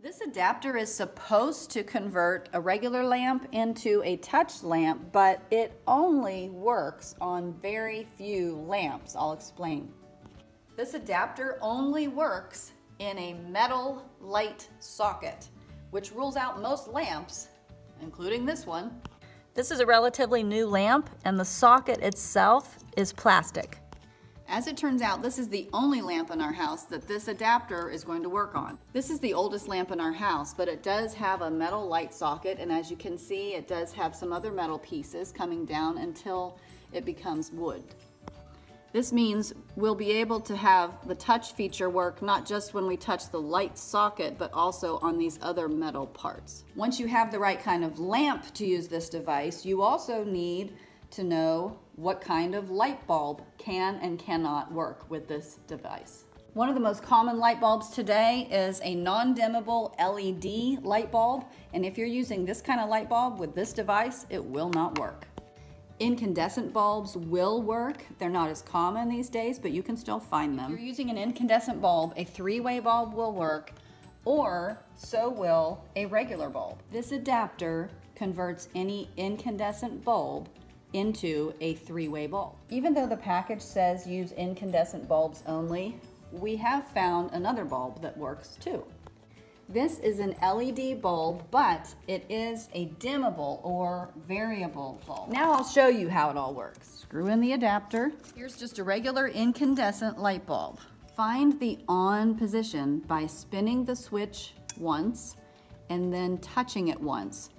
This adapter is supposed to convert a regular lamp into a touch lamp, but it only works on very few lamps. I'll explain. This adapter only works in a metal light socket, which rules out most lamps, including this one. This is a relatively new lamp and the socket itself is plastic. As it turns out, this is the only lamp in our house that this adapter is going to work on. This is the oldest lamp in our house, but it does have a metal light socket, and as you can see, it does have some other metal pieces coming down until it becomes wood. This means we'll be able to have the touch feature work not just when we touch the light socket, but also on these other metal parts. Once you have the right kind of lamp to use this device, you also need to know what kind of light bulb can and cannot work with this device. One of the most common light bulbs today is a non-dimmable LED light bulb, and if you're using this kind of light bulb with this device, it will not work. Incandescent bulbs will work. They're not as common these days, but you can still find them. If you're using an incandescent bulb, a three-way bulb will work, or so will a regular bulb. This adapter converts any incandescent bulb into a three-way bulb. Even though the package says use incandescent bulbs only, we have found another bulb that works too. This is an LED bulb, but it is a dimmable or variable bulb. Now I'll show you how it all works. Screw in the adapter. Here's just a regular incandescent light bulb. Find the on position by spinning the switch once and then touching it once.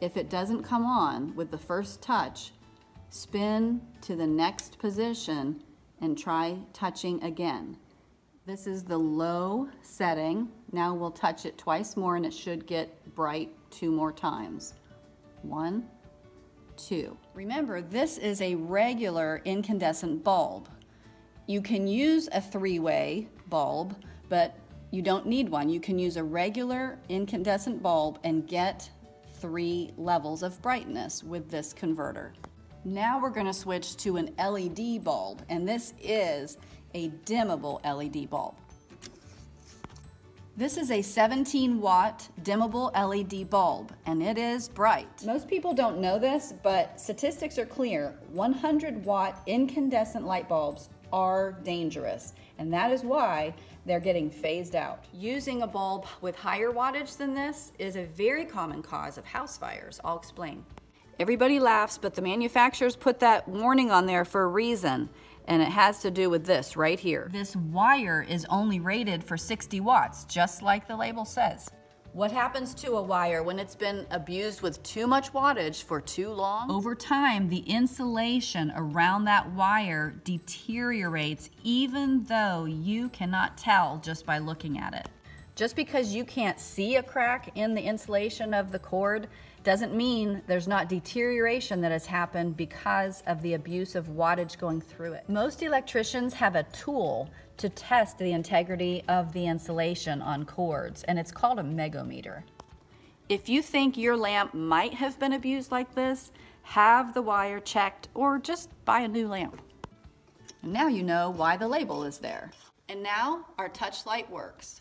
If it doesn't come on with the first touch, Spin to the next position and try touching again. This is the low setting. Now we'll touch it twice more and it should get bright two more times. One, two. Remember, this is a regular incandescent bulb. You can use a three-way bulb, but you don't need one. You can use a regular incandescent bulb and get three levels of brightness with this converter. Now we're gonna switch to an LED bulb, and this is a dimmable LED bulb. This is a 17 watt dimmable LED bulb, and it is bright. Most people don't know this, but statistics are clear. 100 watt incandescent light bulbs are dangerous, and that is why they're getting phased out. Using a bulb with higher wattage than this is a very common cause of house fires. I'll explain. Everybody laughs, but the manufacturers put that warning on there for a reason. And it has to do with this right here. This wire is only rated for 60 watts, just like the label says. What happens to a wire when it's been abused with too much wattage for too long? Over time, the insulation around that wire deteriorates even though you cannot tell just by looking at it. Just because you can't see a crack in the insulation of the cord doesn't mean there's not deterioration that has happened because of the abuse of wattage going through it. Most electricians have a tool to test the integrity of the insulation on cords, and it's called a megohmmeter. If you think your lamp might have been abused like this, have the wire checked or just buy a new lamp. And now you know why the label is there. And now our touch light works.